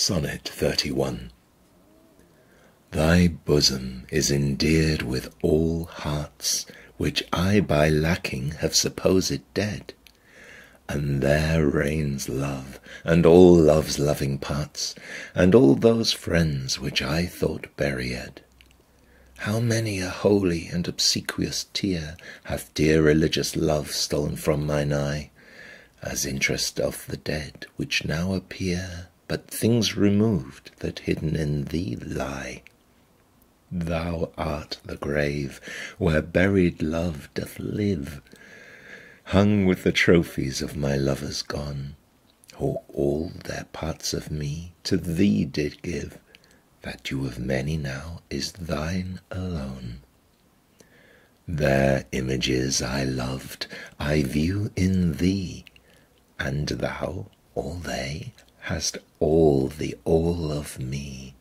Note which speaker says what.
Speaker 1: Sonnet 31 Thy bosom is endeared with all hearts Which I by lacking have supposed dead, And there reigns love, and all love's loving parts, And all those friends which I thought buried. How many a holy and obsequious tear Hath dear religious love stol'n from mine eye, As interest of the dead, which now appear But things removed that hidden in thee lie. Thou art the grave where buried love doth live, Hung with the trophies of my lovers gone, Who all their parts of me to thee did give that due of many now is thine alone. Their images I loved, I view in thee, and thou, all they, hast all the all of me.